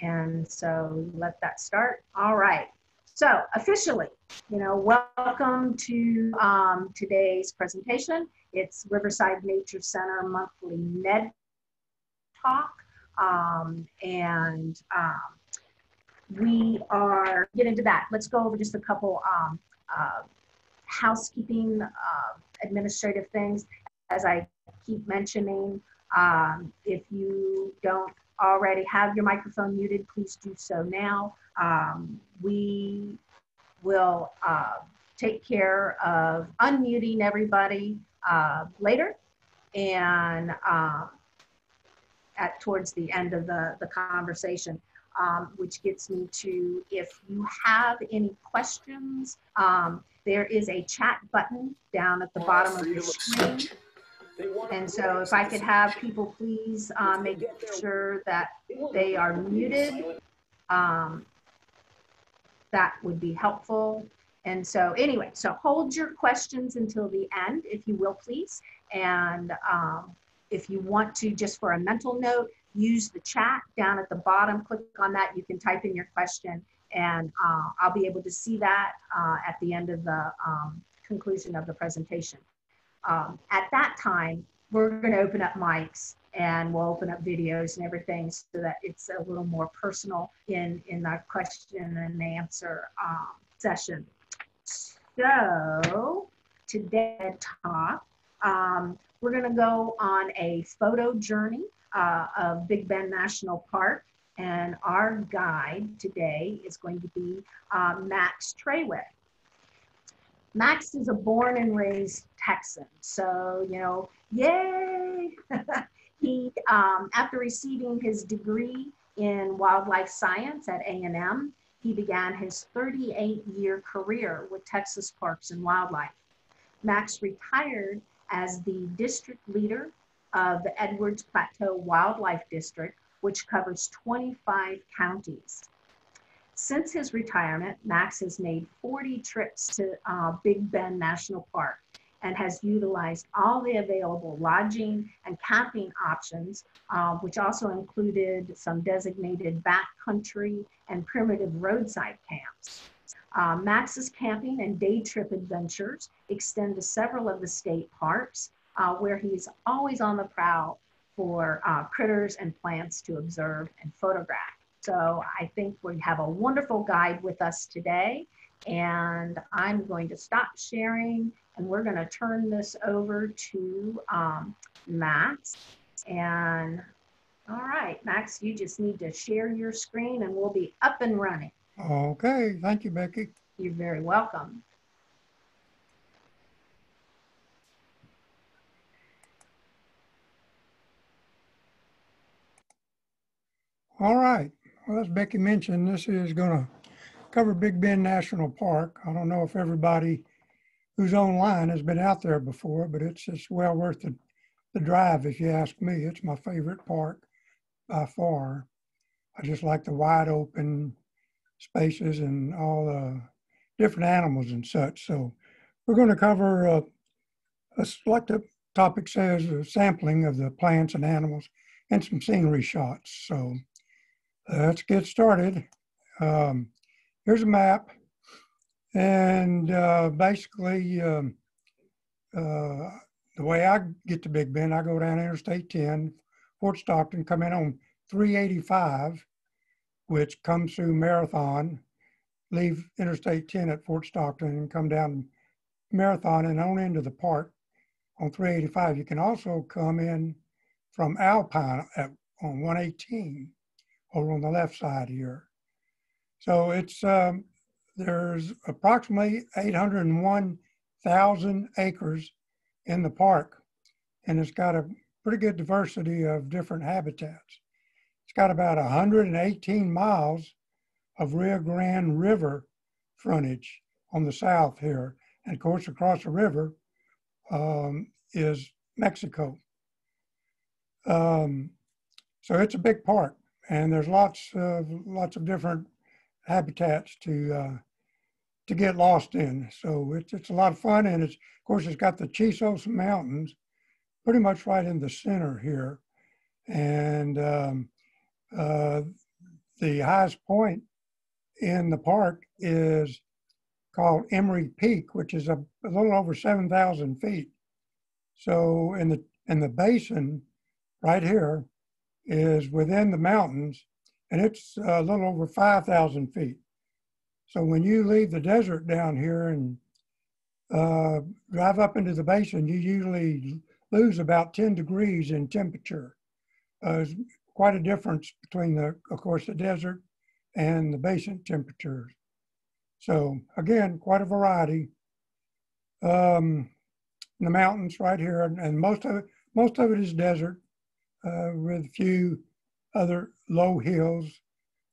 And so let that start. All right. So officially, you know, welcome to um, today's presentation. It's Riverside Nature Center monthly NED talk. Um, and um, we are get into that. Let's go over just a couple um, uh, housekeeping uh, administrative things. As I keep mentioning, um, if you don't already have your microphone muted, please do so now. Um, we will uh, take care of unmuting everybody uh, later and uh, at towards the end of the, the conversation. Um, which gets me to if you have any questions, um, there is a chat button down at the bottom of the screen. And so if I could have people please uh, make sure that they are muted, um, that would be helpful. And so anyway, so hold your questions until the end, if you will, please. And um, if you want to, just for a mental note, use the chat down at the bottom. Click on that. You can type in your question and uh, I'll be able to see that uh, at the end of the um, conclusion of the presentation. Um, at that time, we're going to open up mics and we'll open up videos and everything so that it's a little more personal in, in our question and answer um, session. So today talk, um, we're going to go on a photo journey uh, of Big Bend National Park and our guide today is going to be uh, Max Traweek. Max is a born and raised Texan. So, you know, yay! he, um, after receiving his degree in wildlife science at A&M, he began his 38-year career with Texas Parks and Wildlife. Max retired as the district leader of the Edwards Plateau Wildlife District which covers 25 counties. Since his retirement, Max has made 40 trips to uh, Big Bend National Park and has utilized all the available lodging and camping options, uh, which also included some designated backcountry and primitive roadside camps. Uh, Max's camping and day trip adventures extend to several of the state parks, uh, where he's always on the prowl for uh, critters and plants to observe and photograph. So I think we have a wonderful guide with us today and I'm going to stop sharing and we're going to turn this over to um, Max. And all right, Max, you just need to share your screen and we'll be up and running. Okay, thank you, Becky. You're very welcome. All right. Well, as Becky mentioned, this is going to cover Big Bend National Park. I don't know if everybody who's online has been out there before, but it's just well worth the, the drive if you ask me. It's my favorite park by far. I just like the wide open spaces and all the different animals and such. So we're going to cover, uh, a, the topic says, a sampling of the plants and animals and some scenery shots. So let's get started. Um, here's a map. And uh, basically, um, uh, the way I get to Big Bend, I go down Interstate 10, Fort Stockton, come in on 385, which comes through Marathon, leave Interstate 10 at Fort Stockton, and come down Marathon and on into the park on 385. You can also come in from Alpine at, on 118 over on the left side here. So it's um, there's approximately 801,000 acres in the park, and it's got a pretty good diversity of different habitats. It's got about 118 miles of Rio Grande River frontage on the south here. And of course, across the river um, is Mexico. Um, so it's a big park and there's lots of lots of different habitats to uh, to get lost in. So it's it's a lot of fun, and it's of course it's got the Chisos Mountains, pretty much right in the center here, and um, uh, the highest point in the park is called Emory Peak, which is a, a little over 7,000 feet. So in the in the basin, right here, is within the mountains, and it's a little over 5,000 feet. So when you leave the desert down here and uh, drive up into the basin, you usually lose about 10 degrees in temperature. Uh, quite a difference between the, of course, the desert and the basin temperatures. So again, quite a variety. Um, the mountains right here, and, most of it, most of it is desert, uh, with a few other low hills.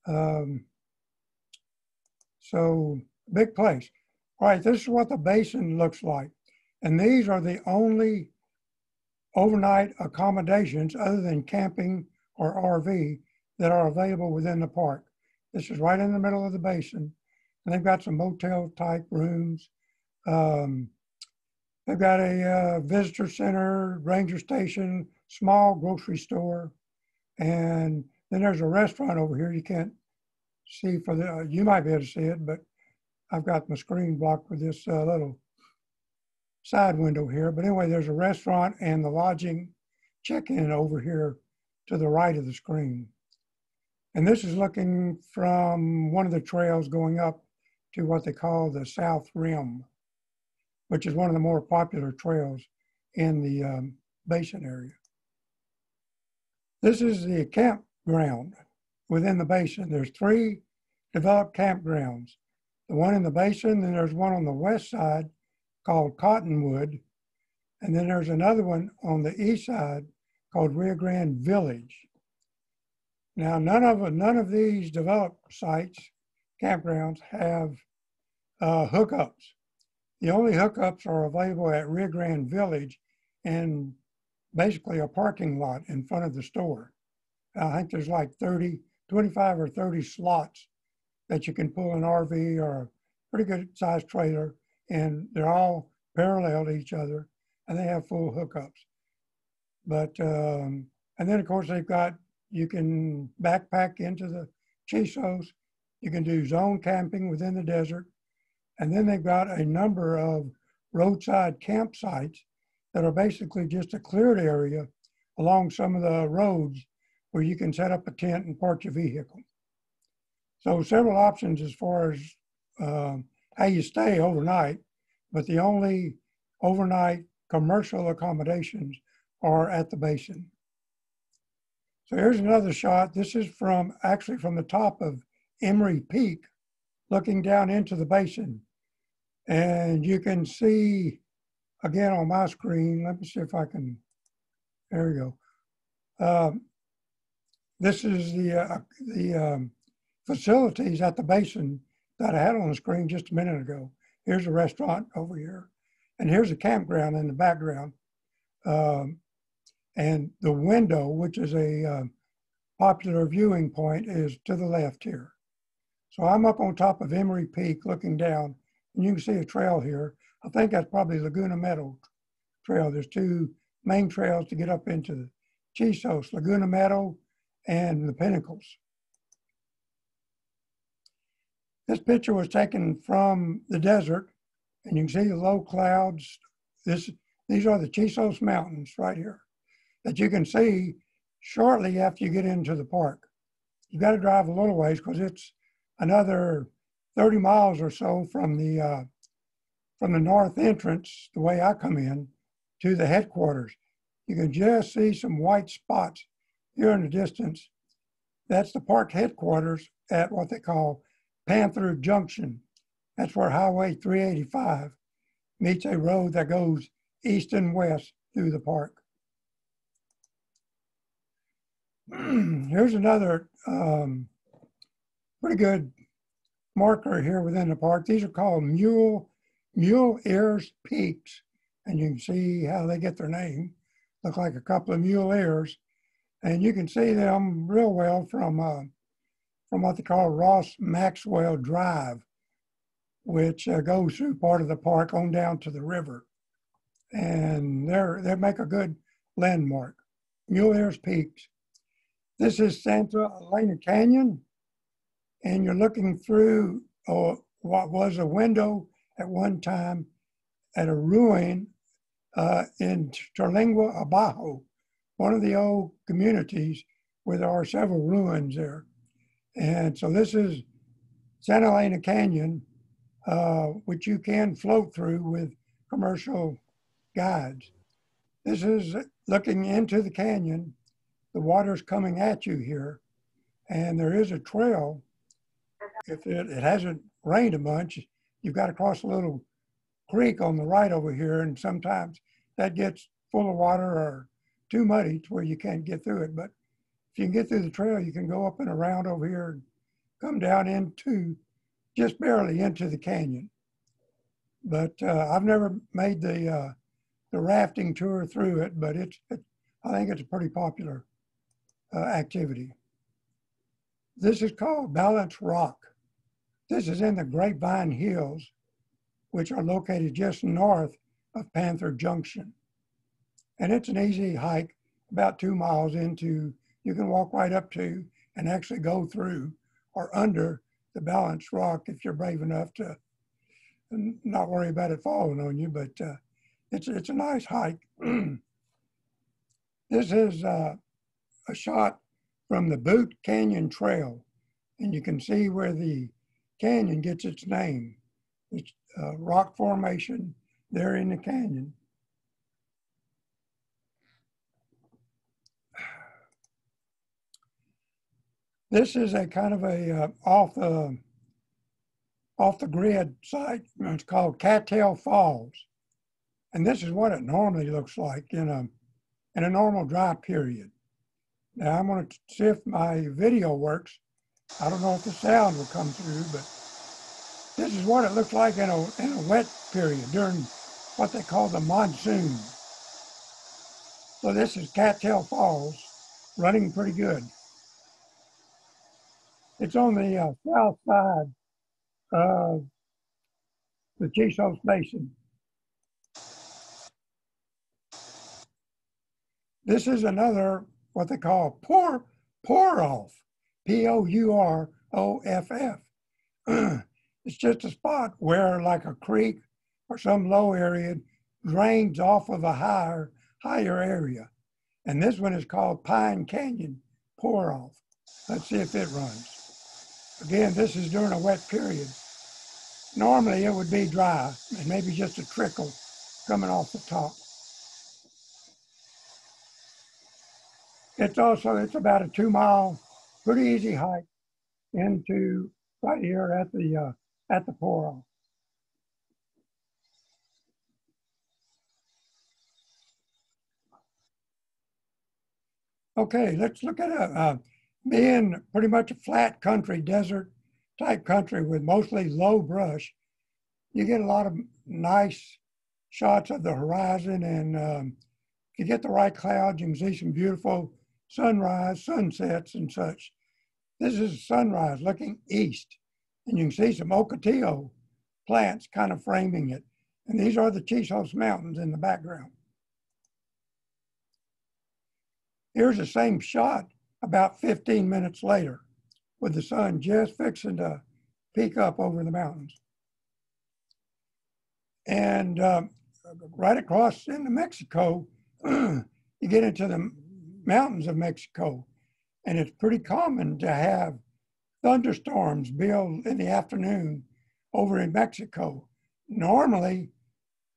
Um, so big place. All right, this is what the basin looks like. And these are the only overnight accommodations other than camping or RV that are available within the park. This is right in the middle of the basin. And they've got some motel type rooms. Um, they've got a uh, visitor center, ranger station, small grocery store. And then there's a restaurant over here. You can't see for the, uh, you might be able to see it, but I've got my screen blocked with this uh, little side window here. But anyway, there's a restaurant and the lodging check-in over here to the right of the screen. And this is looking from one of the trails going up to what they call the South Rim, which is one of the more popular trails in the um, basin area. This is the campground within the basin. There's three developed campgrounds. The one in the basin, then there's one on the west side called Cottonwood, and then there's another one on the east side called Rio Grande Village. Now, none of none of these developed sites, campgrounds, have uh, hookups. The only hookups are available at Rio Grande Village and basically a parking lot in front of the store. I think there's like 30, 25 or 30 slots that you can pull an RV or a pretty good sized trailer, and they're all parallel to each other, and they have full hookups. But um, and then of course they've got you can backpack into the Chisos. You can do zone camping within the desert, and then they've got a number of roadside campsites that are basically just a cleared area along some of the roads where you can set up a tent and park your vehicle. So several options as far as uh, how you stay overnight, but the only overnight commercial accommodations are at the basin. So here's another shot. This is from actually from the top of Emory Peak, looking down into the basin. And you can see again on my screen, let me see if I can, there we go. Um, this is the, uh, the um, facilities at the basin that I had on the screen just a minute ago. Here's a restaurant over here, and here's a campground in the background. Um, and the window, which is a uh, popular viewing point, is to the left here. So I'm up on top of Emory Peak looking down, and you can see a trail here. I think that's probably Laguna Meadow Trail. There's two main trails to get up into the Chisos, Laguna Meadow and the Pinnacles. This picture was taken from the desert, and you can see the low clouds. This, these are the Chisos Mountains right here that you can see shortly after you get into the park. You got to drive a little ways because it's another 30 miles or so from the uh, from the north entrance, the way I come in, to the headquarters. You can just see some white spots here in the distance. That's the park headquarters at what they call Panther Junction. That's where Highway 385 meets a road that goes east and west through the park. Here's another um, pretty good marker here within the park. These are called Mule, Mule Ears Peaks. And you can see how they get their name. Look like a couple of mule ears. And you can see them real well from uh, from what they call Ross Maxwell Drive, which uh, goes through part of the park on down to the river. And they're, they make a good landmark. Mule Ears Peaks. This is Santa Elena Canyon. and you're looking through uh, what was a window at one time at a ruin uh, in Terlingua Abajo, one of the old communities where there are several ruins there. And so this is Santa Elena Canyon, uh, which you can float through with commercial guides. This is looking into the canyon. The water's coming at you here, and there is a trail. If it, it hasn't rained a bunch, you've got to cross a little creek on the right over here, and sometimes that gets full of water or too muddy to where you can't get through it. But if you can get through the trail, you can go up and around over here and come down into just barely into the canyon. But uh, I've never made the uh, the rafting tour through it, but it's it, I think it's a pretty popular uh, activity. This is called Balance Rock. This is in the Grapevine Hills, which are located just north of Panther Junction. And it's an easy hike, about two miles into, you can walk right up to and actually go through or under the balanced rock if you're brave enough to not worry about it falling on you, but uh, it's, it's a nice hike. this is uh, a shot from the Boot Canyon Trail, and you can see where the canyon gets its name. It's a rock formation there in the canyon. This is a kind of a uh, off the off the grid site. It's called Cattail Falls, and this is what it normally looks like in a in a normal dry period. Now I'm going to see if my video works. I don't know if the sound will come through, but this is what it looks like in a in a wet period during what they call the monsoon. So this is Cattail Falls, running pretty good. It's on the uh, south side of the Chisos Basin. This is another, what they call pour, pour off, P-O-U-R-O-F-F. it's just a spot where like a creek or some low area drains off of a higher, higher area. And this one is called Pine Canyon Pour Off. Let's see if it runs. Again, this is during a wet period. Normally it would be dry and maybe just a trickle coming off the top. It's also, it's about a two mile, pretty easy hike into right here at the, uh, at the pour off. Okay, let's look at a, a being pretty much a flat country, desert type country with mostly low brush, you get a lot of nice shots of the horizon. And um, you get the right clouds, you can see some beautiful sunrise, sunsets, and such. This is sunrise looking east, and you can see some ocotillo plants kind of framing it. And these are the Chisos Mountains in the background. Here's the same shot about 15 minutes later with the sun just fixing to peak up over the mountains. And uh, right across into Mexico, you get into the mountains of Mexico, and it's pretty common to have thunderstorms build in the afternoon over in Mexico. Normally,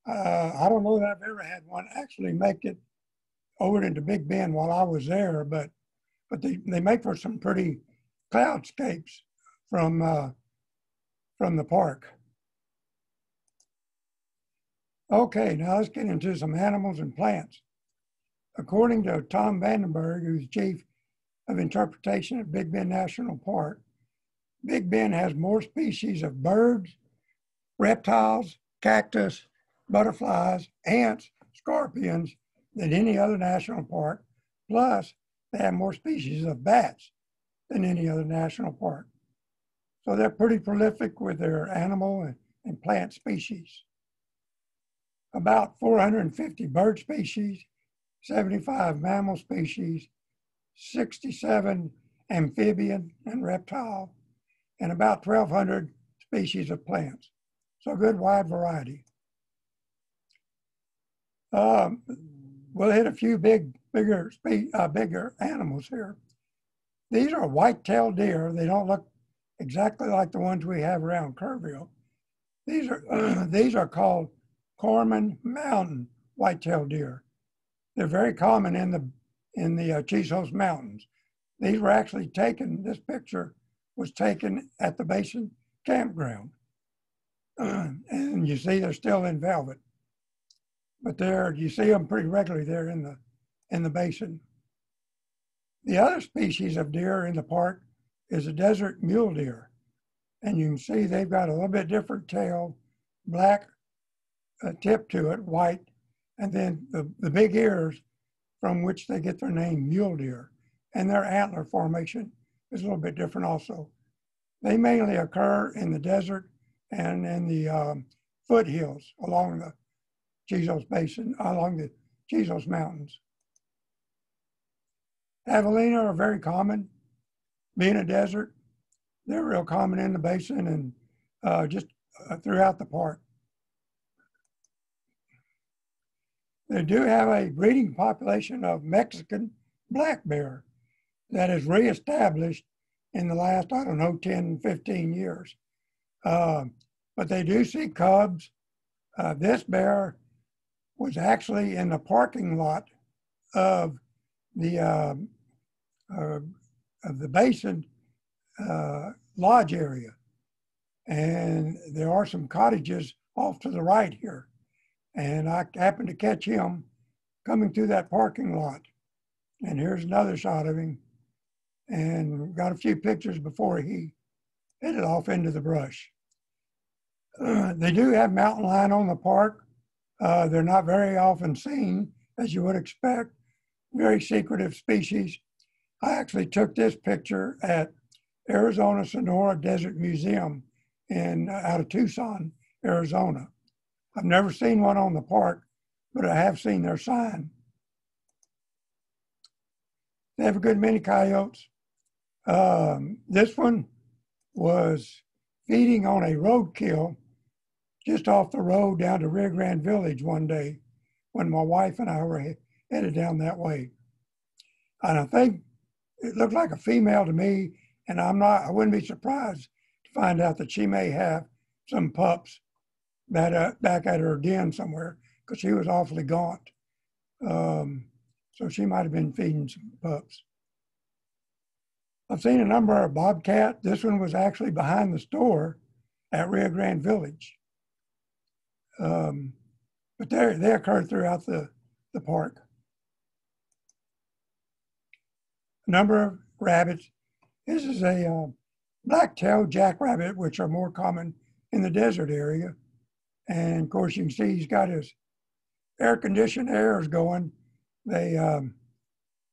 uh, I don't know that I've ever had one actually make it over into Big Bend while I was there, but but they, they make for some pretty cloudscapes from, uh, from the park. Okay, now let's get into some animals and plants. According to Tom Vandenberg, who's chief of interpretation at Big Bend National Park, Big Bend has more species of birds, reptiles, cactus, butterflies, ants, scorpions than any other national park. Plus, they have more species of bats than any other national park. So they're pretty prolific with their animal and, plant species. About 450 bird species, 75 mammal species, 67 amphibian and reptile, and about 1,200 species of plants. So good wide variety. Um, we'll hit a few big, bigger, uh, bigger animals here. These are white-tailed deer. They don't look exactly like the ones we have around Kerrville. These are these are called Carmen Mountain white-tailed deer. They're very common in the in the uh, Chisos Mountains. These were actually taken. This picture was taken at the Basin campground, uh, and you see they're still in velvet. But there, you see them pretty regularly there in the in the basin. The other species of deer in the park is a desert mule deer. And you can see they've got a little bit different tail, black uh, tip to it, white, and then the, the big ears from which they get their name mule deer. And their antler formation is a little bit different also. They mainly occur in the desert and in the um, foothills along the Chisos Basin, along the Chisos Mountains. Javelina are very common. Being a desert, they're real common in the basin and uh, just uh, throughout the park. They do have a breeding population of Mexican black bear that is reestablished in the last, I don't know, 10, 15 years. Uh, but they do see cubs. Uh, this bear was actually in the parking lot of the uh, uh, of the basin uh, lodge area. And there are some cottages off to the right here. And I happened to catch him coming through that parking lot. And here's another shot of him. And got a few pictures before he headed off into the brush. Uh, they do have mountain lion on the park. Uh, they're not very often seen, as you would expect. Very secretive species. I actually took this picture at Arizona Sonora Desert Museum in uh, out of Tucson, Arizona. I've never seen one on the park, but I have seen their sign. They have a good many coyotes. Um, this one was feeding on a roadkill just off the road down to Rio Grande Village one day when my wife and I were headed down that way. And I think it looked like a female to me, and I'm not. I wouldn't be surprised to find out that she may have some pups that uh, back at her den somewhere because she was awfully gaunt. Um, so she might have been feeding some pups. I've seen a number of bobcat. This one was actually behind the store at Rio Grande Village. Um, but they they occur throughout the, the park. a number of rabbits. This is a uh, black-tailed jackrabbit, which are more common in the desert area. And of course, you can see he's got his air-conditioned airs going. They um,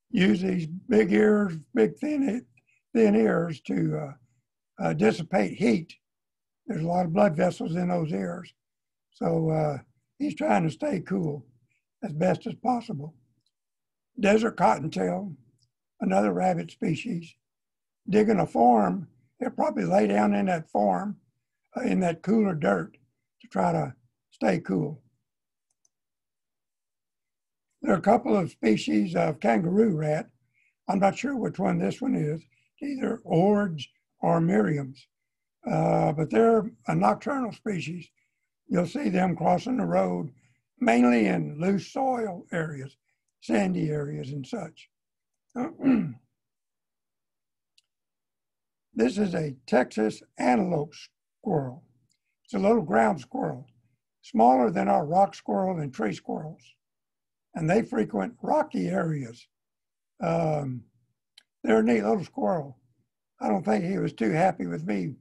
use these big ears, big thin, thin ears to uh, uh, dissipate heat. There's a lot of blood vessels in those ears. So uh, he's trying to stay cool as best as possible. Desert cottontail, another rabbit species, digging a form, they'll probably lay down in that form, uh, in that cooler dirt try to stay cool. There are a couple of species of kangaroo rat. I'm not sure which one this one is, either Ord's or Merriam's, uh, but they're a nocturnal species. You'll see them crossing the road, mainly in loose soil areas, sandy areas and such. this is a Texas antelope squirrel. It's a little ground squirrel, smaller than our rock squirrel and tree squirrels. And they frequent rocky areas. Um, they're a neat little squirrel. I don't think he was too happy with me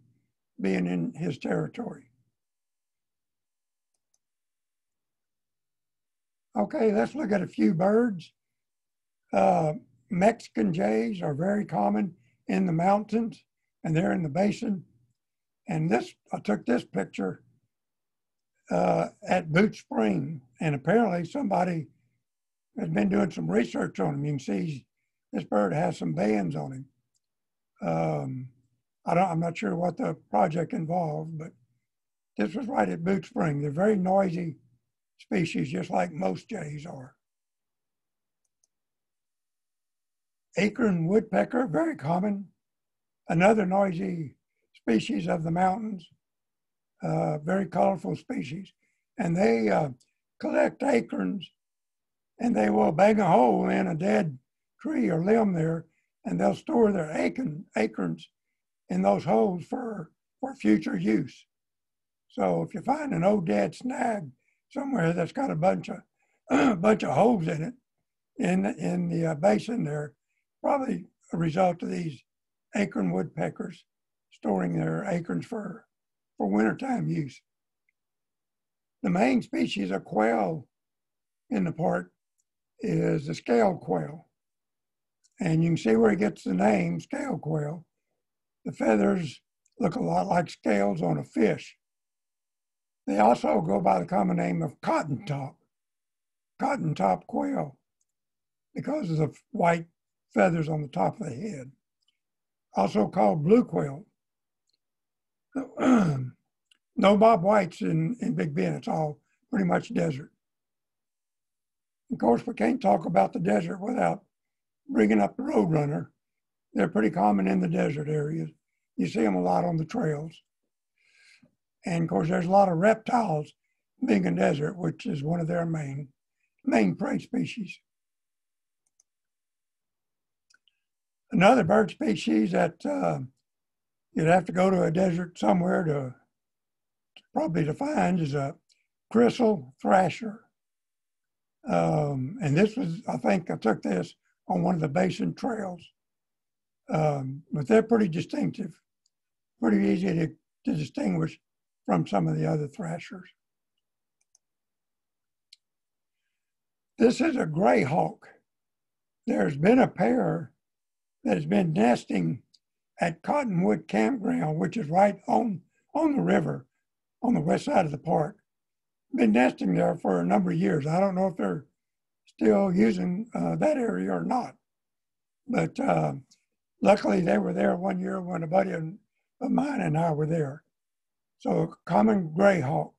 being in his territory. Okay, let's look at a few birds. Uh, Mexican jays are very common in the mountains and they're in the basin. And this, I took this picture uh, at Boot Spring, and apparently somebody has been doing some research on him. You can see this bird has some bands on him. Um, I don't, I'm not sure what the project involved, but this was right at Boot Spring. They're very noisy species, just like most jays are. Acorn woodpecker, very common. Another noisy species of the mountains, uh, very colorful species. And they uh, collect acorns and they will bang a hole in a dead tree or limb there and they'll store their acorn, acorns in those holes for, for future use. So if you find an old dead snag somewhere that's got a bunch of bunch of holes in it in in the uh, basin there, probably a result of these acorn woodpeckers storing their acorns for for wintertime use. The main species of quail in the park is the scale quail. And you can see where he gets the name scale quail. The feathers look a lot like scales on a fish. They also go by the common name of cotton top, cotton top quail, because of the white feathers on the top of the head. Also called blue quail. No Bob Whites in, in Big Bend. It's all pretty much desert. Of course, we can't talk about the desert without bringing up the roadrunner. They're pretty common in the desert areas. You see them a lot on the trails. And of course, there's a lot of reptiles being in Desert, which is one of their main, main prey species. Another bird species that uh, you'd have to go to a desert somewhere to probably to find is a crissal thrasher. Um, and this was, I think I took this on one of the basin trails. Um, but they're pretty distinctive, pretty easy to, to distinguish from some of the other thrashers. This is a gray hawk. There's been a pair that has been nesting at Cottonwood Campground, which is right on, on the river on the west side of the park. Been nesting there for a number of years. I don't know if they're still using uh, that area or not, but uh, luckily they were there one year when a buddy of mine and I were there. So common gray hawk.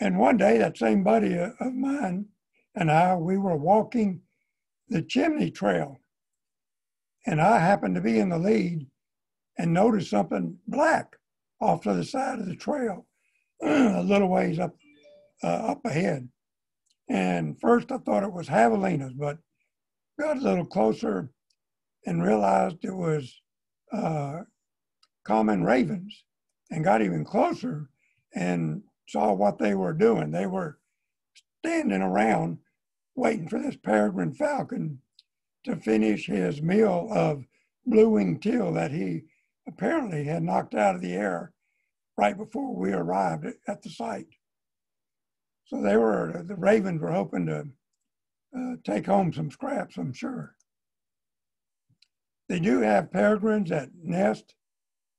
And one day, that same buddy of mine and I, we were walking the chimney trail. And I happened to be in the lead and noticed something black off to the side of the trail, a little ways up, uh, up ahead. And first I thought it was javelinas, but got a little closer and realized it was uh, common ravens and got even closer and saw what they were doing. They were standing around waiting for this peregrine falcon to finish his meal of blue-winged teal that he apparently had knocked out of the air right before we arrived at the site. So they were, the ravens were hoping to uh, take home some scraps, I'm sure. They do have peregrines that nest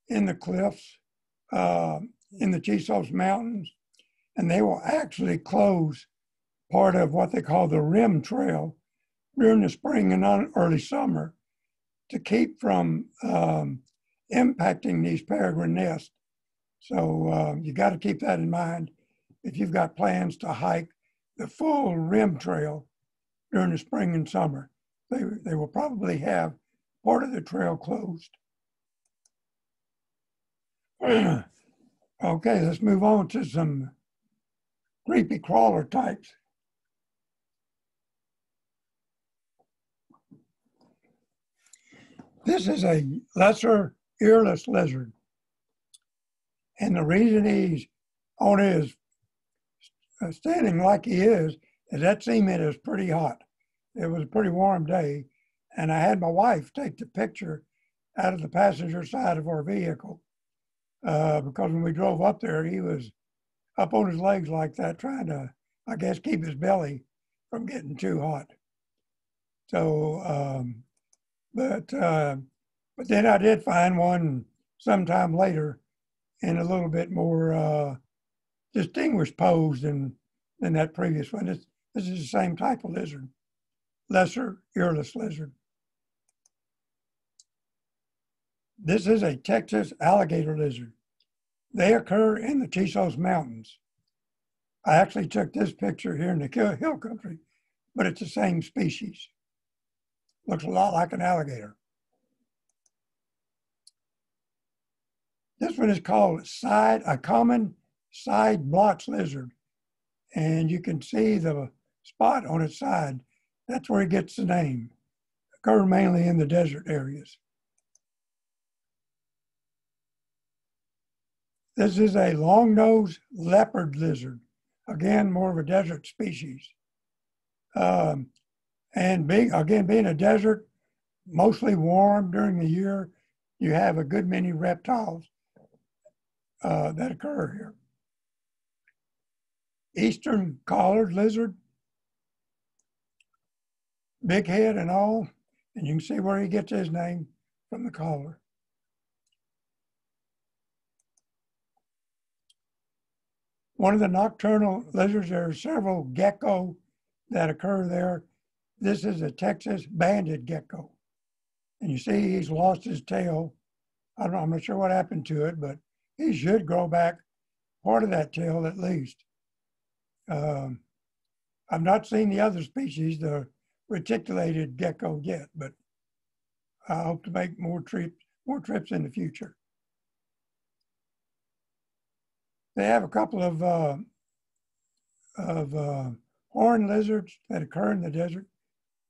in the cliffs uh, in the Chisos Mountains, and they will actually close part of what they call the rim trail during the spring and early summer to keep from um, impacting these peregrine nests. So uh, you got to keep that in mind if you've got plans to hike the full rim trail during the spring and summer. They, they will probably have part of the trail closed. okay, let's move on to some creepy crawler types. This is a lesser earless lizard. And the reason he's on his uh, standing like he is, is that cement is pretty hot. It was a pretty warm day. And I had my wife take the picture out of the passenger side of our vehicle uh, because when we drove up there, he was up on his legs like that, trying to, I guess, keep his belly from getting too hot. So, um, but uh, but then I did find one sometime later in a little bit more uh, distinguished pose than than that previous one. This, this is the same type of lizard, lesser earless lizard. This is a Texas alligator lizard. They occur in the Chisos Mountains. I actually took this picture here in the hill country, but it's the same species. Looks a lot like an alligator. This one is called side, a common side blotch lizard. And you can see the spot on its side. That's where it gets the name. Occur mainly in the desert areas. This is a long-nosed leopard lizard. Again, more of a desert species. Um, and being, again, being a desert, mostly warm during the year, you have a good many reptiles uh, that occur here. Eastern collared lizard, big head and all, and you can see where he gets his name from the collar. One of the nocturnal lizards, there are several gecko that occur there. This is a Texas banded gecko. And you see he's lost his tail. I don't, I'm not sure what happened to it, but he should grow back part of that tail at least. Um, I've not seen the other species, the reticulated gecko yet, but I hope to make more trips, more trips in the future. They have a couple of uh, of uh, horned lizards that occur in the desert.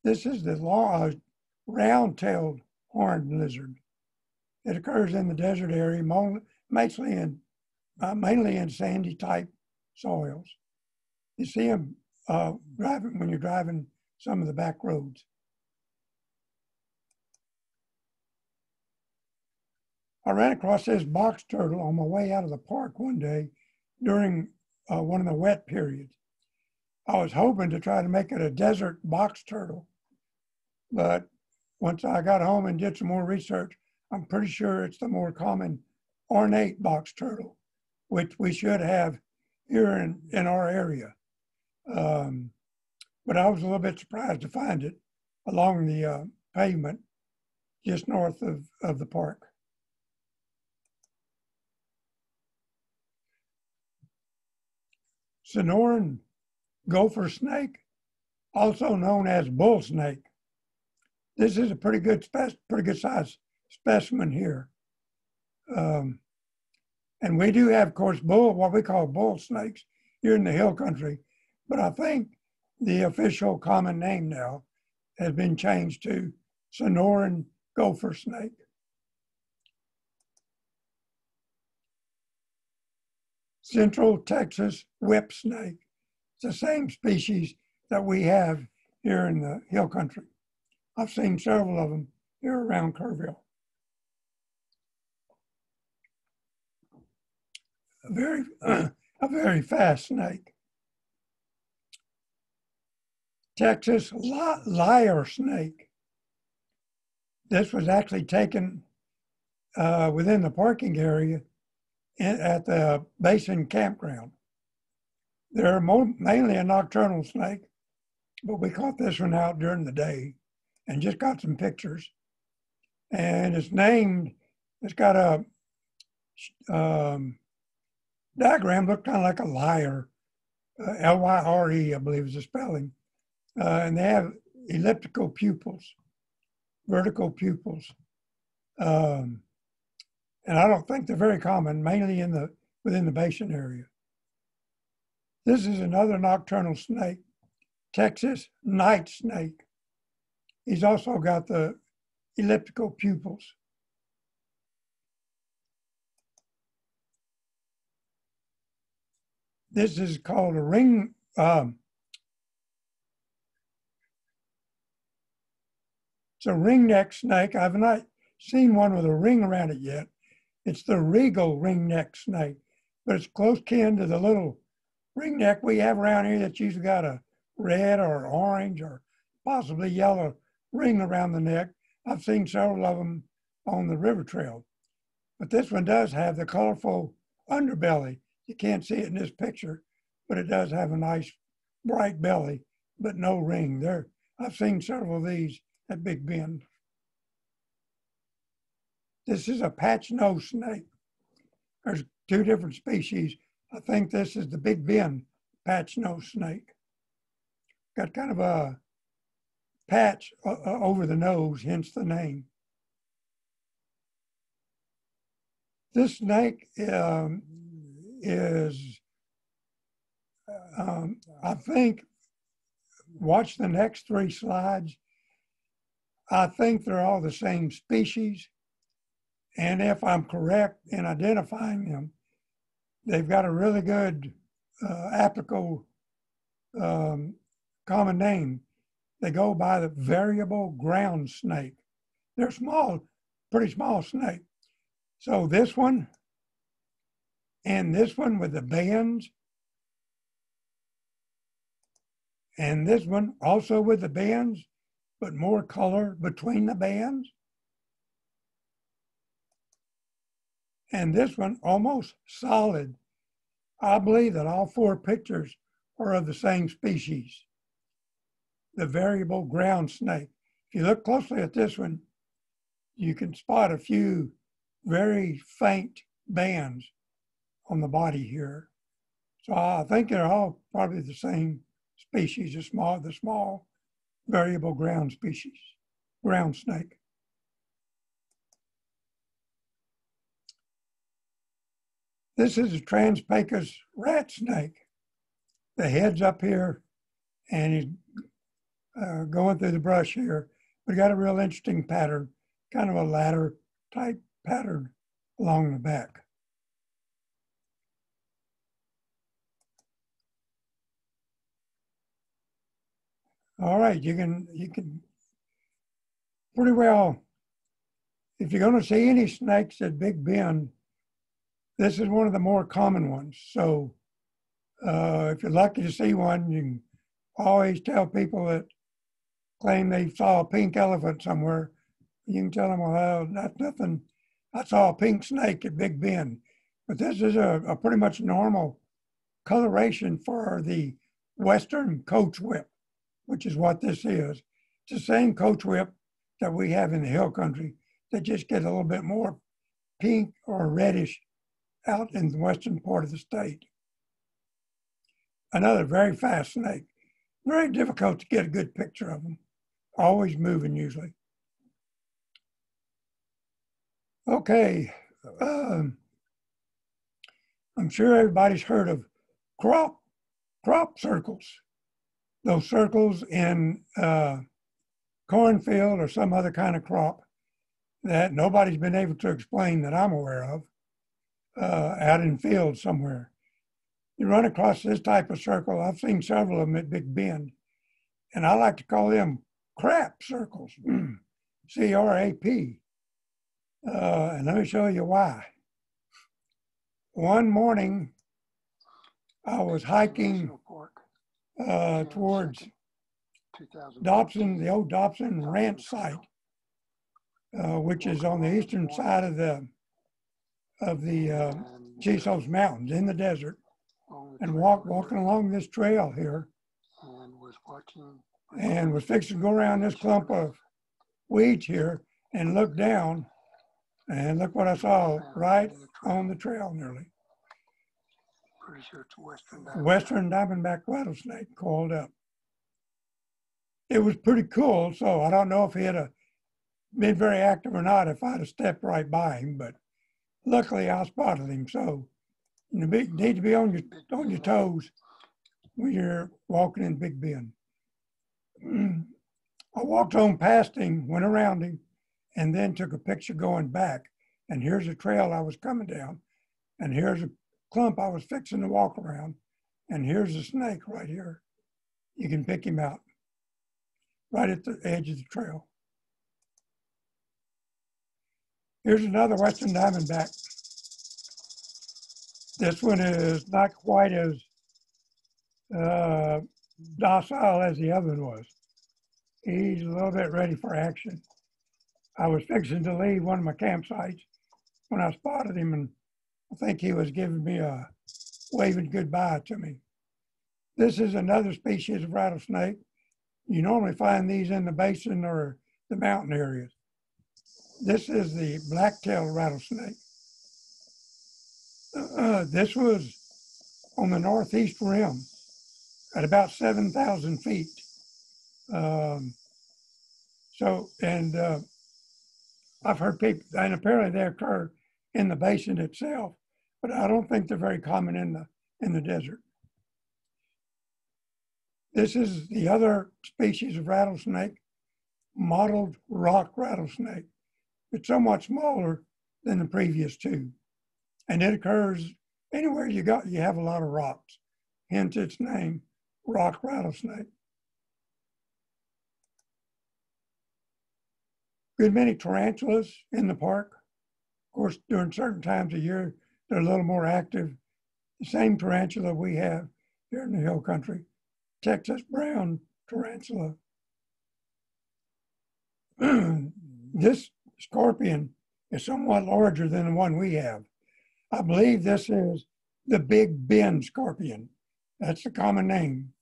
This is the uh, round-tailed horned lizard. It occurs in the desert area, mostly in uh, mainly in sandy type soils. You see them uh, driving when you're driving some of the back roads. I ran across this box turtle on my way out of the park one day during uh, one of the wet periods. I was hoping to try to make it a desert box turtle, but once I got home and did some more research, I'm pretty sure it's the more common ornate box turtle, which we should have here in, in our area. Um, but I was a little bit surprised to find it along the uh, pavement just north of, of the park. Sonoran gopher snake, also known as bull snake. This is a pretty good, pretty good size specimen here. Um, and we do have, of course, bull, what we call bull snakes here in the hill country. But I think the official common name now has been changed to Sonoran gopher snake. Central Texas whip snake. It's the same species that we have here in the hill country. I've seen several of them here around Kerrville. A very, uh, a very fast snake. Texas lyre snake. This was actually taken uh, within the parking area in, at the Basin Campground. They're mainly a nocturnal snake, but we caught this one out during the day and just got some pictures. And it's named, it's got a um, diagram, looked kind of like a lyre, uh, L-Y-R-E, I believe is the spelling. Uh, and they have elliptical pupils, vertical pupils. Um, and I don't think they're very common, mainly in the within the basin area. This is another nocturnal snake, Texas night snake. He's also got the elliptical pupils. This is called a ring, um, it's a ringneck snake. I've not seen one with a ring around it yet. It's the regal ringneck snake, but it's close kin to the little ringneck we have around here that's usually got a red or orange or possibly yellow ring around the neck. I've seen several of them on the river trail. But this one does have the colorful underbelly. You can't see it in this picture, but it does have a nice bright belly, but no ring. There, I've seen several of these at Big Bend. This is a patch nose snake. There's two different species. I think this is the Big Bend patch nose snake. Got kind of a patch uh, uh, over the nose, hence the name. This snake um, is, um, I think, watch the next three slides. I think they're all the same species. And if I'm correct in identifying them, they've got a really good uh, apical um, common name. They go by the variable ground snake. They're small, pretty small snake. So this one and this one with the bands and this one also with the bands, but more color between the bands. And this one almost solid. I believe that all four pictures are of the same species, the variable ground snake. If you look closely at this one, you can spot a few very faint bands on the body here. So I think they're all probably the same species, the small, the small variable ground species, ground snake. This is a Trans-Pecos rat snake. The head's up here and he's uh, going through the brush here. We got a real interesting pattern, kind of a ladder type pattern along the back. All right, you can you can pretty well if you're going to see any snakes at Big Bend, this is one of the more common ones. So uh, if you're lucky to see one, you can always tell people that claim they saw a pink elephant somewhere. You can tell them, well, that's nothing. I saw a pink snake at Big Bend. But this is a, a pretty much normal coloration for the Western coach whip, which is what this is. It's the same coach whip that we have in the hill country. They just get a little bit more pink or reddish out in the western part of the state. Another very fast snake. Very difficult to get a good picture of them. Always moving usually. Okay. Um, I'm sure everybody's heard of crop crop circles. Those circles in uh, cornfield or some other kind of crop that nobody's been able to explain that I'm aware of uh, out in fields somewhere. You run across this type of circle. I've seen several of them at Big Bend, and I like to call them crap circles, C R A P. Uh, and let me show you why. One morning, I was hiking uh, towards Dodson, the old Dodson Ranch site, uh, which is on the eastern side of the of the uh, Chisos Mountains in the desert and walk, walking along this trail here and was fixing to go around this clump of weeds here and look down and look what I saw right on the trail nearly. pretty sure it's Western. Diamondback. Western diamondback rattlesnake coiled up. It was pretty cool, so I don't know if he had a, been very active or not if I'd have stepped right by him, but luckily I spotted him. So you need to be on your on your toes when you're walking in Big Bend. I walked on past him, went around him, and then took a picture going back. And here's a trail I was coming down, and here's a clump I was fixing to walk around, and here's a snake right here. You can pick him out right at the edge of the trail. Here's another Western Diamondback. This one is not quite as uh, docile as the one was. He's a little bit ready for action. I was fixing to leave one of my campsites when I spotted him, and I think he was giving me a waving goodbye to me. This is another species of rattlesnake. You normally find these in the basin or the mountain areas. this is the black-tailed rattlesnake. Uh, this was on the northeast rim at about 7,000 feet. Um, so, and uh, I've heard people, and apparently they occur in the basin itself, but I don't think they're very common in the in the desert. This is the other species of rattlesnake, mottled rock rattlesnake. It's somewhat smaller than the previous two, and it occurs anywhere you got you have a lot of rocks, hence its name, rock rattlesnake. Good many tarantulas in the park. Of course, during certain times of year, they're a little more active. The same tarantula we have here in the hill country, Texas brown tarantula. this scorpion is somewhat larger than the one we have. I believe this is the Big Bend scorpion. That's the common name.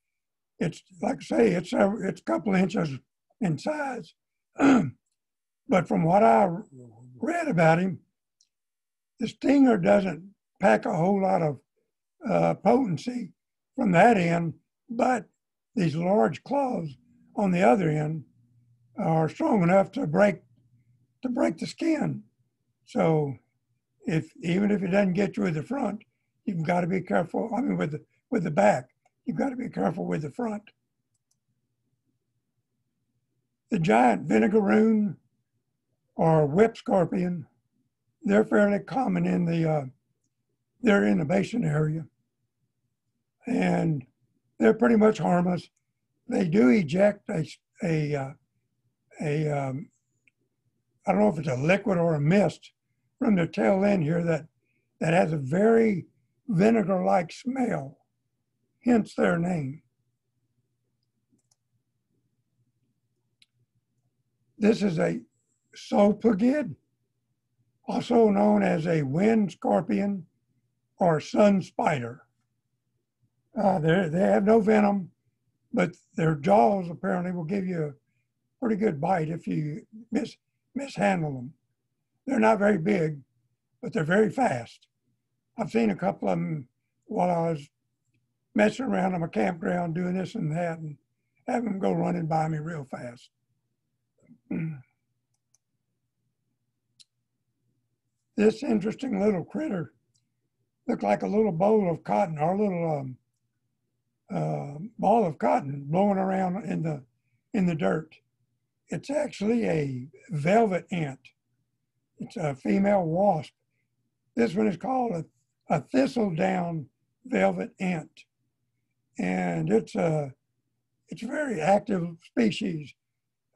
It's like I say, it's a, it's a couple inches in size. but from what I read about him, the stinger doesn't pack a whole lot of uh, potency from that end, but these large claws on the other end are strong enough to break to break the skin. So if even if it doesn't get you with the front, you've got to be careful. I mean, with the with the back, you've got to be careful with the front. The giant vinegaroon or whip scorpion, they're fairly common in the uh, they're in the basin area, and they're pretty much harmless. They do eject a a uh, a um, I don't know if it's a liquid or a mist from their tail end here that that has a very vinegar-like smell, hence their name. This is a sophagid, also known as a wind scorpion or sun spider. Uh, they have no venom, but their jaws apparently will give you a pretty good bite if you mis, mishandle them. They're not very big, but they're very fast. I've seen a couple of them while I was messing around on my campground doing this and that and having them go running by me real fast. this interesting little critter looked like a little bowl of cotton or a little um, uh, ball of cotton blowing around in the in the dirt. It's actually a velvet ant. It's a female wasp. This one is called a, a thistledown velvet ant, and it's a it's a very active species.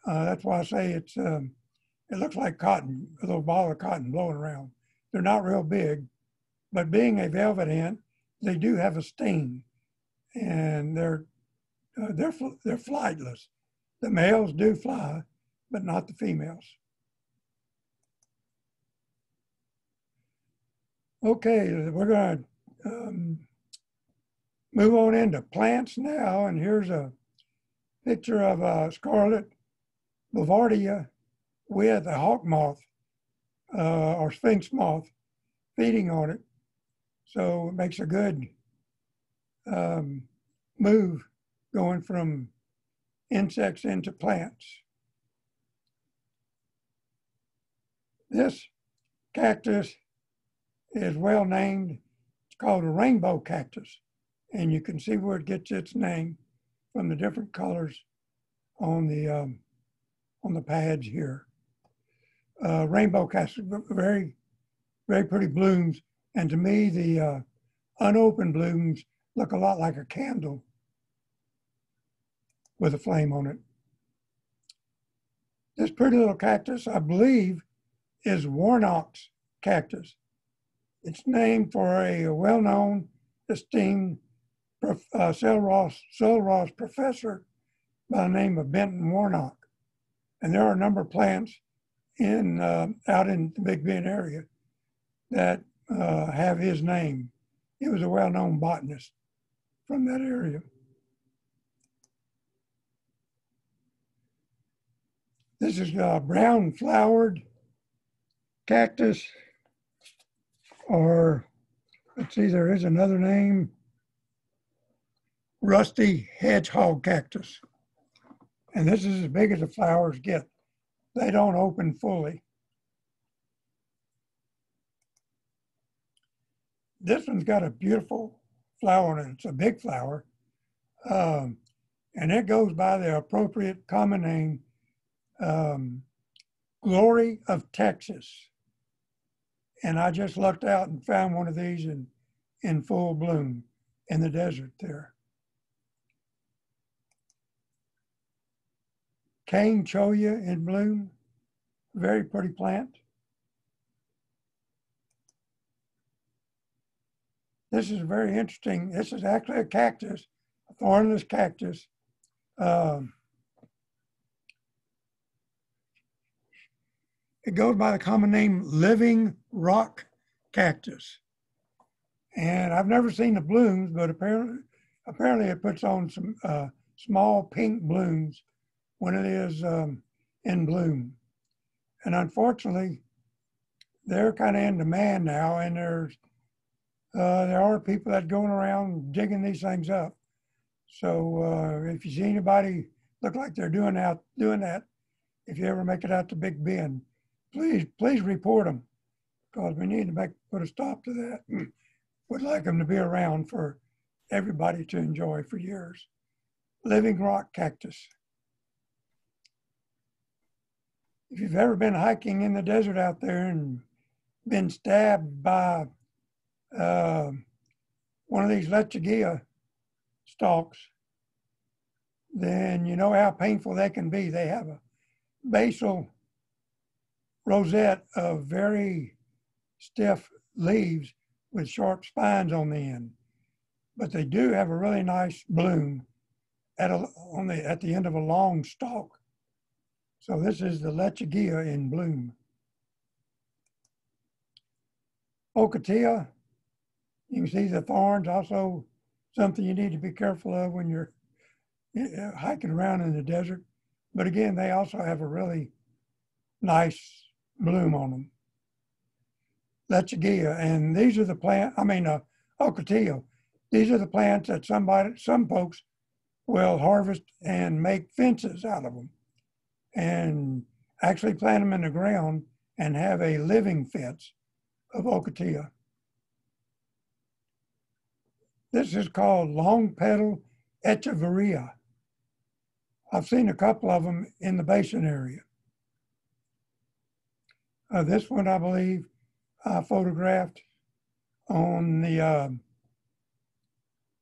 Uh, that's why I say it's um, it looks like cotton, a little ball of cotton blowing around. They're not real big, but being a velvet ant, they do have a sting, and they're uh, they're they're flightless. The males do fly, but not the females. Okay, we're going to um, move on into plants now, and here's a picture of a scarlet bouvardia with a hawk moth uh, or sphinx moth feeding on it. So it makes a good um, move going from insects into plants. This cactus is well named. It's called a rainbow cactus. And you can see where it gets its name from the different colors on the, um, on the pads here. Uh, rainbow cactus, very, very pretty blooms. And to me, the uh, unopened blooms look a lot like a candle with a flame on it. This pretty little cactus, I believe, is Warnock's cactus. It's named for a well-known, esteemed uh, Sul Ross, Ross professor by the name of Benton Warnock. And there are a number of plants in uh, out in the Big Bend area that uh, have his name. He was a well-known botanist from that area. This is a brown flowered cactus, or let's see, there is another name, rusty hedgehog cactus. And this is as big as the flowers get. They don't open fully. This one's got a beautiful flower and It's a big flower. Um, and it goes by the appropriate common name, um, Glory of Texas. And I just looked out and found one of these in, in full bloom in the desert there. Cane cholla in bloom, very pretty plant. This is very interesting. This is actually a cactus, a thornless cactus. Um, it goes by the common name living rock cactus. And I've never seen the blooms, but apparently, apparently it puts on some uh, small pink blooms when it is um, in bloom. And unfortunately, they're kind of in demand now, and there's uh, there are people that going around digging these things up. So uh, if you see anybody look like they're doing out doing that, if you ever make it out to Big Bend, please please report them because we need to make put a stop to that. Would like them to be around for everybody to enjoy for years. Living rock cactus. If you've ever been hiking in the desert out there and been stabbed by uh, one of these lechuga stalks, then you know how painful they can be. They have a basal rosette of very stiff leaves with sharp spines on the end. But they do have a really nice bloom at, a, on the, at the end of a long stalk. So this is the lechuga in bloom. Ocotillo, you can see the thorns, also something you need to be careful of when you're hiking around in the desert. But again, they also have a really nice bloom on them. Lechuga, and these are the plant, I mean, uh, Ocotillo. These are the plants that somebody, some folks will harvest and make fences out of them and actually plant them in the ground and have a living fence of Ocotillo. This is called long petal echeveria. I've seen a couple of them in the basin area. Uh, this one, I believe, I photographed on the uh,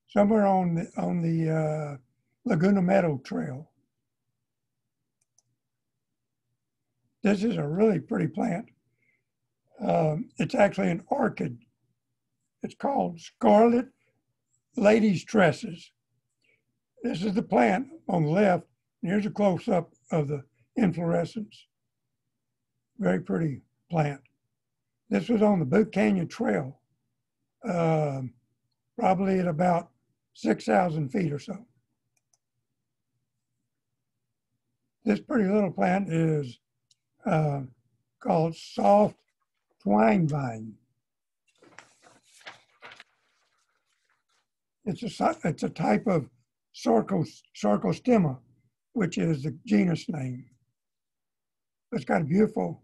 somewhere on the on the uh, Laguna Meadow Trail. This is a really pretty plant. Um, it's actually an orchid. It's called Scarlet Lady's Tresses. This is the plant on the left. Here's a close up of the inflorescence. Very pretty plant. This was on the Boot Canyon Trail, uh, probably at about 6,000 feet or so. This pretty little plant is uh, called soft twine vine. It's a, it's a type of sarcos, sarcostemma, which is the genus name. It's got a beautiful,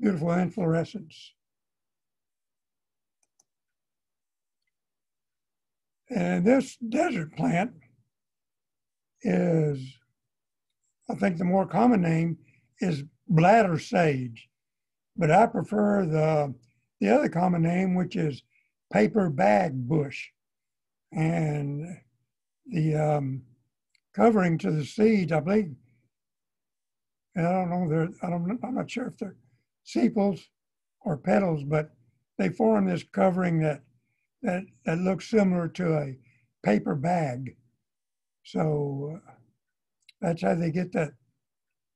beautiful inflorescence. And this desert plant is, I think the more common name is bladder sage, but I prefer the, the other common name, which is paper bag bush and the um, covering to the seeds, I believe. I don't know. They're, I don't. I'm not sure if they're sepals or petals, but they form this covering that that that looks similar to a paper bag. So uh, that's how they get that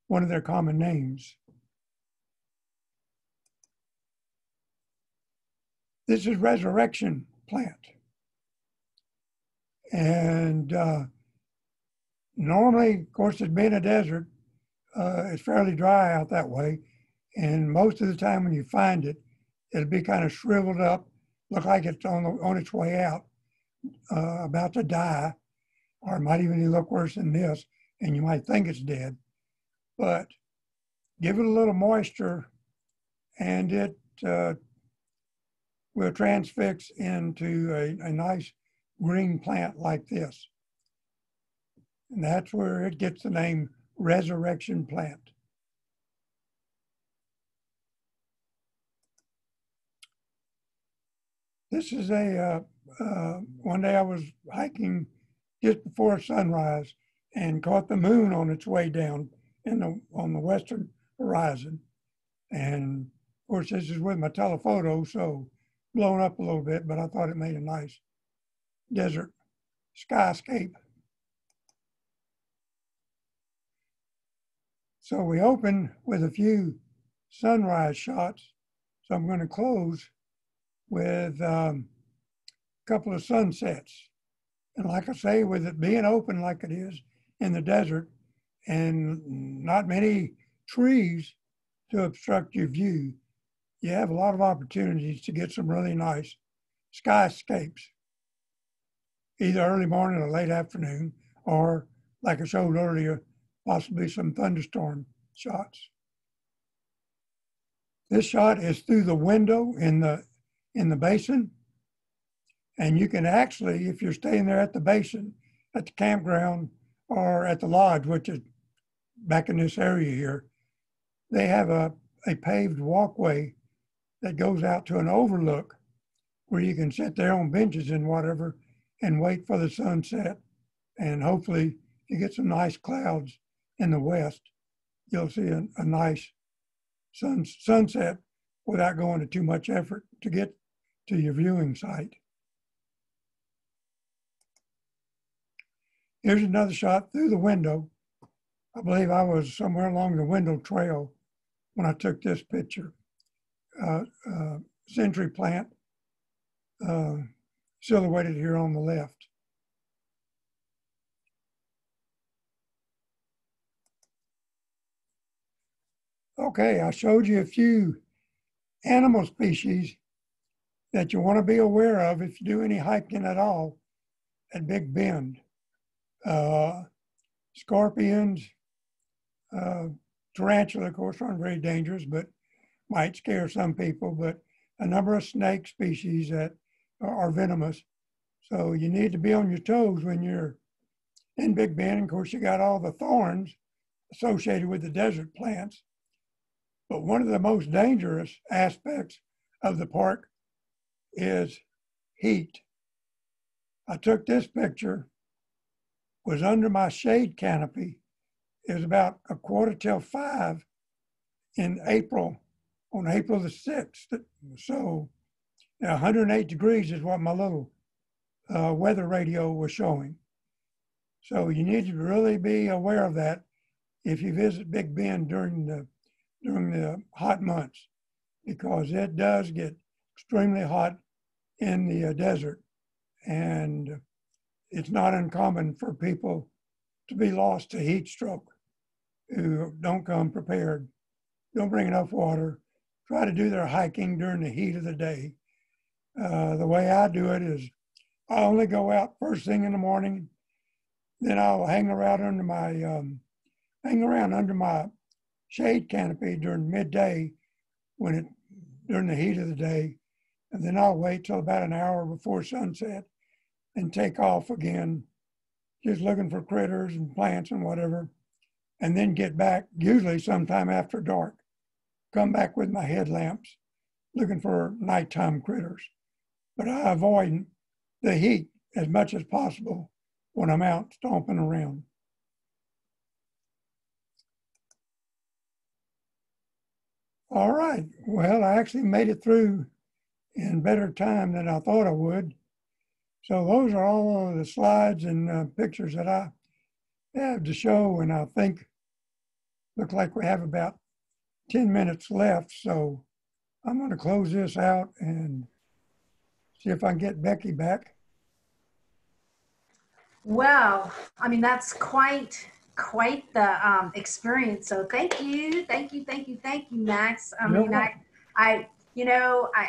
one of their common names. This is resurrection plant. And uh, normally, of course, it's being a desert, uh, it's fairly dry out that way. And most of the time when you find it, it'll be kind of shriveled up, look like it's on, the, on its way out, uh, about to die, or it might even look worse than this, and you might think it's dead. But give it a little moisture and it uh, will transfix into a, a nice green plant like this. And that's where it gets the name resurrection plant. This is a, uh, uh, one day I was hiking just before sunrise and caught the moon on its way down in the, on the western horizon. And of course, this is with my telephoto, so blown up a little bit, but I thought it made a nice desert skyscape. So we open with a few sunrise shots. So I'm going to close with um, a couple of sunsets. And like I say, with it being open like it is in the desert and not many trees to obstruct your view, you have a lot of opportunities to get some really nice skyscapes, either early morning or late afternoon, or like I showed earlier, possibly some thunderstorm shots. This shot is through the window in the in the basin. And you can actually, if you're staying there at the basin, at the campground or at the lodge, which is back in this area here, they have a, a paved walkway that goes out to an overlook where you can sit there on benches and whatever and wait for the sunset. And hopefully you get some nice clouds in the west. You'll see a, a nice sun, sunset without going to too much effort to get to your viewing site. Here's another shot through the window. I believe I was somewhere along the window trail when I took this picture. Uh, uh, century plant uh, silhouetted here on the left. Okay, I showed you a few animal species that you want to be aware of if you do any hiking at all at Big Bend. Uh, scorpions, uh, tarantula, of course, aren't very dangerous, but might scare some people, but a number of snake species that are venomous. So you need to be on your toes when you're in Big Bend. Of course, you got all the thorns associated with the desert plants. But one of the most dangerous aspects of the park is heat. I took this picture, was under my shade canopy. It was about a quarter till five in April, on April the 6th. So 108 degrees is what my little uh, weather radio was showing. So you need to really be aware of that if you visit Big Bend during the during the hot months, because it does get extremely hot in the uh, desert. And it's not uncommon for people to be lost to heat stroke who don't come prepared, don't bring enough water, try to do their hiking during the heat of the day. Uh, the way I do it is I only go out first thing in the morning, then I'll hang around under my um, hang around under my shade canopy during midday when it during the heat of the day and then I'll wait till about an hour before sunset and take off again, just looking for critters and plants and whatever, and then get back, usually sometime after dark, come back with my headlamps looking for nighttime critters. But I avoid the heat as much as possible when I'm out stomping around. All right, well, I actually made it through in better time than I thought I would. So those are all of the slides and uh, pictures that I have to show, and I think look like we have about 10 minutes left. So I'm going to close this out and see if I can get Becky back. Well, I mean, that's quite quite the um, experience. So thank you, thank you, thank you, thank you, Max. I mean, I, I, you know, I,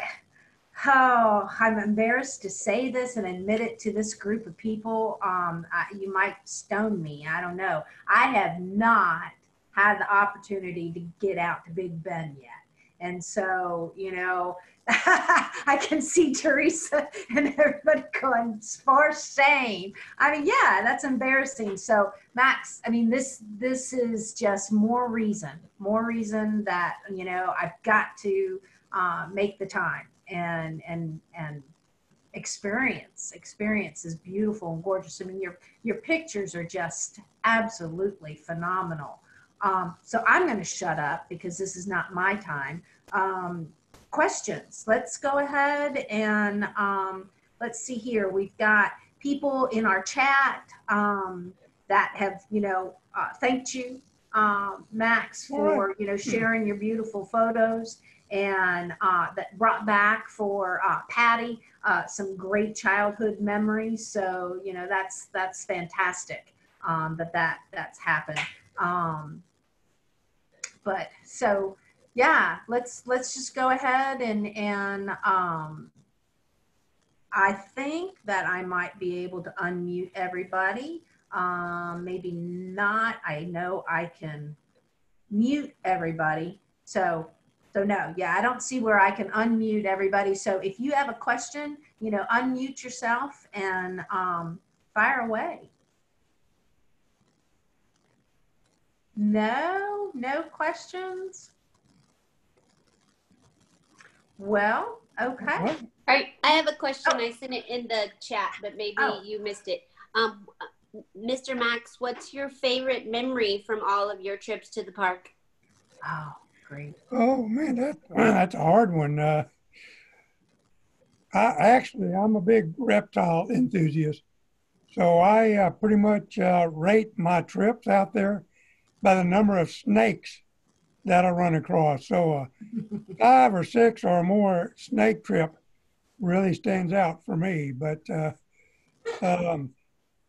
oh, I'm embarrassed to say this and admit it to this group of people. Um, I, you might stone me. I don't know. I have not had the opportunity to get out to Big Bend yet. And so, you know, I can see Teresa and everybody going, for shame. I mean, yeah, that's embarrassing. So, Max, I mean, this this is just more reason, more reason that you know I've got to uh, make the time and and and experience. Experience is beautiful and gorgeous. I mean, your your pictures are just absolutely phenomenal. Um, so I'm going to shut up because this is not my time. Um, questions. Let's go ahead and um, let's see here. We've got people in our chat um, that have, you know, uh, thanked you, um, Max, for, you know, sharing your beautiful photos and uh, that brought back for uh, Patty uh, some great childhood memories. So, you know, that's, that's fantastic um, that, that that's happened. Um, but so, yeah, let's let's just go ahead and and um, I think that I might be able to unmute everybody. Um, maybe not. I know I can mute everybody. So so no, yeah, I don't see where I can unmute everybody. So if you have a question, you know, unmute yourself and um, fire away. No, no questions. Well, okay. What? I, I have a question. I sent it in the chat, but maybe Oh. you missed it. Um, Mr. Max, what's your favorite memory from all of your trips to the park? Oh, great. Oh man, that that's a hard one. Uh, I actually I'm a big reptile enthusiast, so I uh, pretty much uh, rate my trips out there by the number of snakes that I run across. So uh, five or six or more snake trip really stands out for me. But uh, um,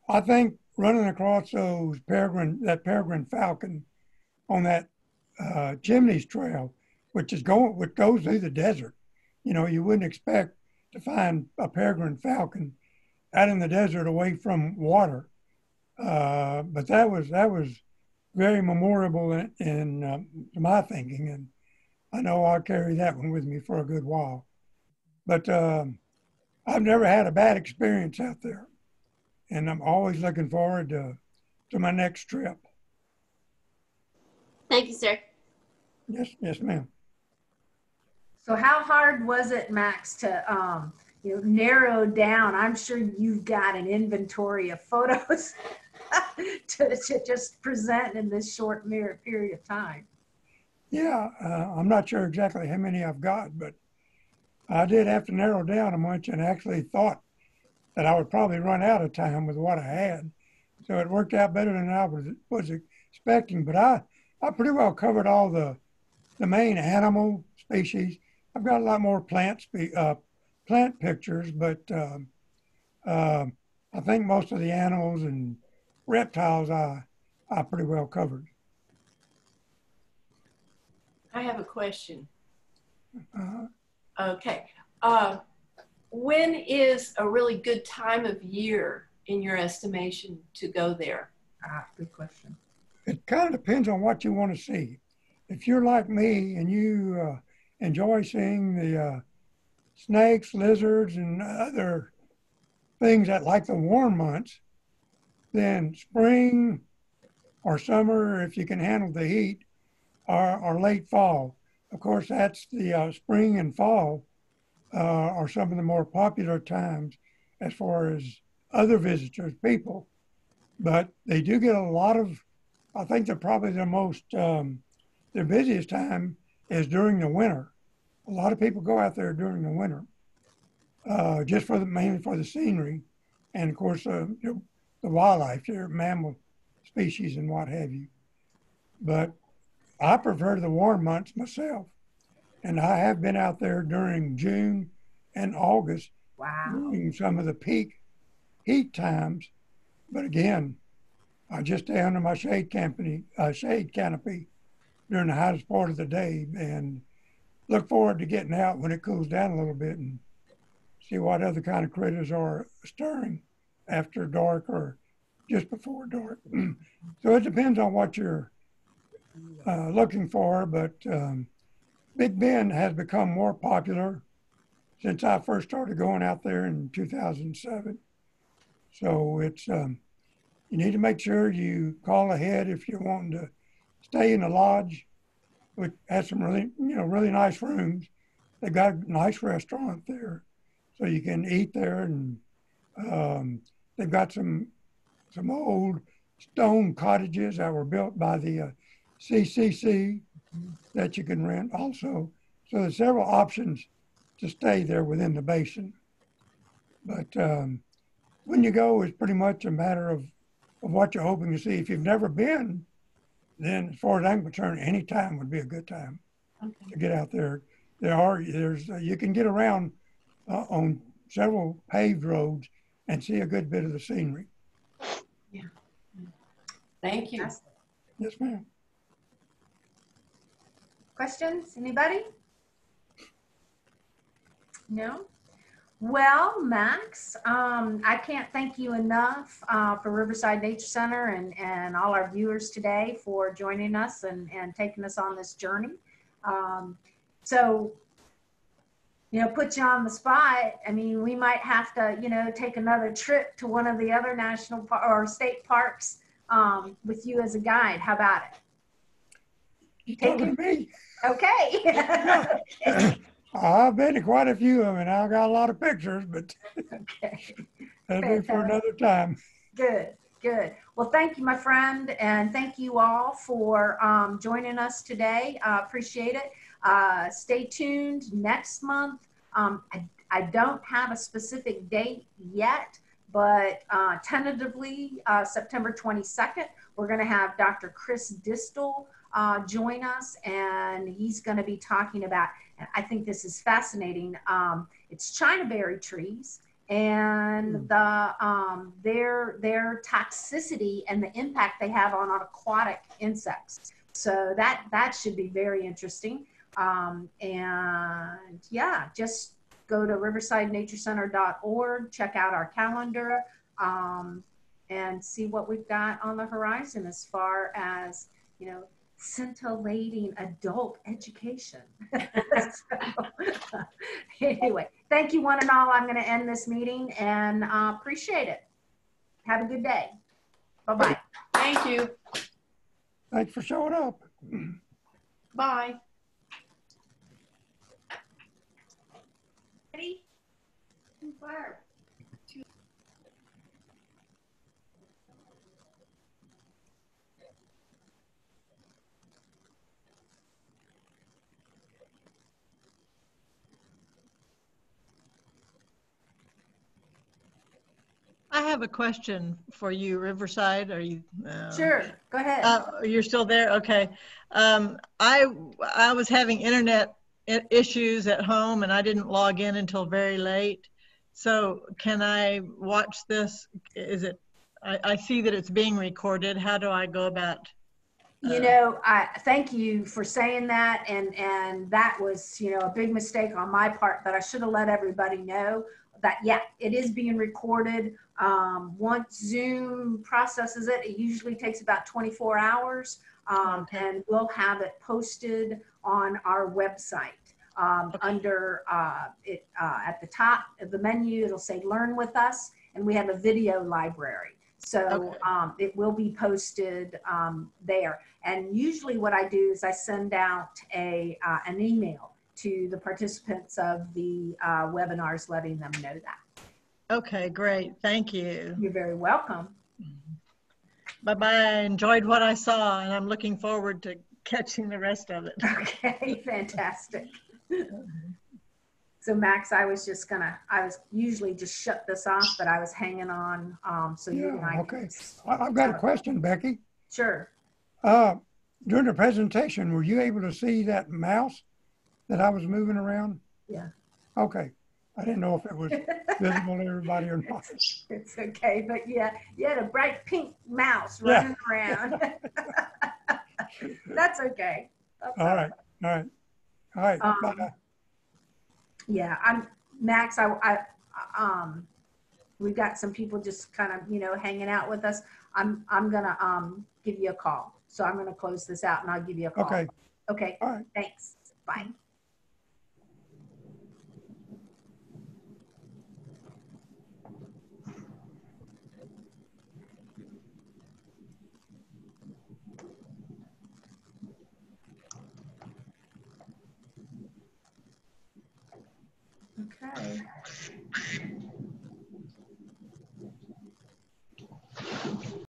I think running across those peregrine that peregrine falcon on that uh, chimneys trail, which is going which goes through the desert. You know, you wouldn't expect to find a peregrine falcon out in the desert away from water. Uh, but that was that was very memorable in, in um, my thinking, and I know I'll carry that one with me for a good while. But um, I've never had a bad experience out there, and I'm always looking forward to to my next trip. Thank you, sir. Yes, yes, ma'am. So how hard was it, Max, to um, you know narrow down? I'm sure you've got an inventory of photos to, to just present in this short mere period of time. Yeah, uh, I'm not sure exactly how many I've got, but I did have to narrow down a bunch and actually thought that I would probably run out of time with what I had. So it worked out better than I was was expecting. But I, I pretty well covered all the the main animal species. I've got a lot more plant spe- uh, plant pictures, but um, um I think most of the animals and reptiles I I pretty well covered. I have a question. Uh, Okay. Uh, when is a really good time of year in your estimation to go there? Ah, good question. it kind of depends on what you want to see. If you're like me and you uh, enjoy seeing the uh, snakes, lizards, and other things that like the warm months, then spring or summer, if you can handle the heat, or, or late fall. Of course, that's the uh, spring and fall uh, are some of the more popular times as far as other visitors, people. But they do get a lot of I think they're probably the most, um, their busiest time is during the winter. A lot of people go out there during the winter, uh, just for the, mainly for the scenery. And of course, uh, know, the wildlife, your mammal species and what have you. But I prefer the warm months myself. And I have been out there during June and August Wow. during some of the peak heat times. But again, I just stay under my shade canopy, uh, shade canopy during the hottest part of the day and look forward to getting out when it cools down a little bit and see what other kind of critters are stirring after dark or just before dark. so it depends on what you're uh, looking for, but um, Big Bend has become more popular since I first started going out there in 2007. So it's um, you need to make sure you call ahead if you're wanting to stay in a lodge, which has some really you know really nice rooms. They've got a nice restaurant there, so you can eat there, and um, they've got some some old stone cottages that were built by the uh, CCC that you can rent also. So there's several options to stay there within the basin. But um, when you go, it's pretty much a matter of, of what you're hoping to see. If you've never been, then as far as I'm concerned, any time would be a good time Okay. to get out there. There are there's uh, you can get around uh, on several paved roads and see a good bit of the scenery. Yeah. Thank you. Yes, ma'am. Questions? Anybody? No? Well, Max, um, I can't thank you enough uh, for Riverside Nature Center and, and all our viewers today for joining us and, and taking us on this journey. Um, so, you know, put you on the spot. I mean, we might have to, you know, take another trip to one of the other national par- or state parks um, with you as a guide. How about it? You Take to me? Okay. I've been to quite a few of them, and I got a lot of pictures, but okay. that'll be for another time. Good, good. Well, thank you, my friend, and thank you all for um, joining us today. Uh, appreciate it. Uh, stay tuned next month. Um, I, I don't have a specific date yet, but uh, tentatively uh, September 22nd, we're going to have Dr. Chris Distel uh, join us, and he's going to be talking about. And I think this is fascinating. Um, it's China berry trees and the um, their their toxicity and the impact they have on aquatic insects. So that that should be very interesting. Um, and yeah, just go to riversidenaturecenter.org, check out our calendar, um, and see what we've got on the horizon as far as you know scintillating adult education. So, anyway, thank you one and all. I'm going to end this meeting and uh, appreciate it. Have a good day. Bye bye. Thank you. Thanks for showing up. Bye. Ready? Fire. I have a question for you, Riverside. Are you? uh, Sure. Go ahead. Uh, you're still there? Okay. Um, I, I was having internet issues at home and I didn't log in until very late. So can I watch this? Is it, I, I see that it's being recorded. How do I go about? You Uh, know, I thank you for saying that, and and that was you know a big mistake on my part that I should have let everybody know that yeah, it is being recorded. Um, once Zoom processes it, it usually takes about 24 hours, um, Okay. and we'll have it posted on our website. Um, Okay. Under uh, it uh, at the top of the menu, it'll say "Learn with Us," and we have a video library. So Okay. um, it will be posted um, there. And usually, what I do is I send out a uh, an email to the participants of the uh, webinars, letting them know that. Okay, great. Thank you. You're very welcome. Bye-bye. I enjoyed what I saw and I'm looking forward to catching the rest of it. Okay, fantastic. So Max, I was just gonna, I was usually just shut this off, but I was hanging on, um, so you and I. okay. I- I've got a question, Becky. Sure. Uh, during the presentation, were you able to see that mouse that I was moving around? Yeah. Okay. I didn't know if it was visible to everybody or not. It's okay, but yeah, you had a bright pink mouse Yeah. running around. That's okay. That's All right, all right. All right, Um, bye. Yeah, I'm, Max, I, I, um, we've got some people just kind of, you know, hanging out with us. I'm, I'm gonna, um, give you a call. So I'm gonna close this out and I'll give you a call. Okay, Okay, all right. thanks. Bye. Okay.